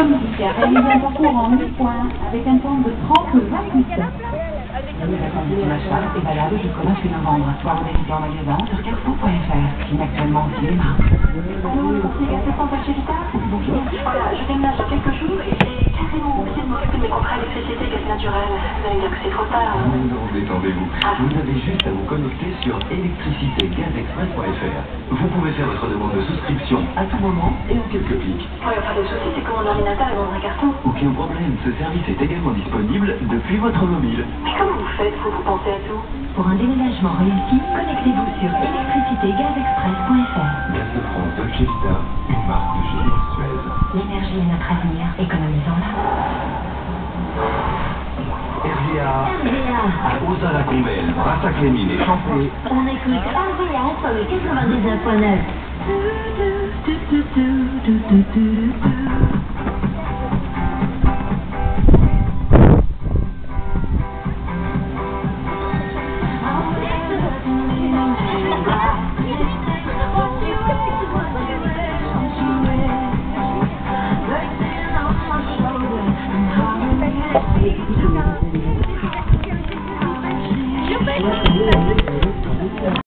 Dominique a réalisé un parcours en 8 points avec un temps de 30 28. L'Assemblée d'achat est valable jusqu'au 28 novembre. Voir modalité en magasin sur carrefour.fr. Film actuellement au cinéma. Naturel. C'est trop tard. Non, détendez-vous. Vous avez juste à vous connecter sur électricité-gaz-express.fr. Vous pouvez faire votre demande de souscription à tout moment et en quelques clics. Ouais, enfin, le souci, c'est que mon ordinateur est dans un carton. Aucun problème, ce service est également disponible depuis votre mobile. Mais comment vous faites Faut vous penser à tout? Pour un déménagement réussi, connectez-vous sur électricité-gaz-express.fr. Gaz de France Dolce Vita, une marque de génie Suez. L'énergie est notre avenir, économisons-la. Orvea, à la Combelle, Brassac-les-Mines et Champé. On écoute Orvea sur le 99.9. Thank you. Thank you.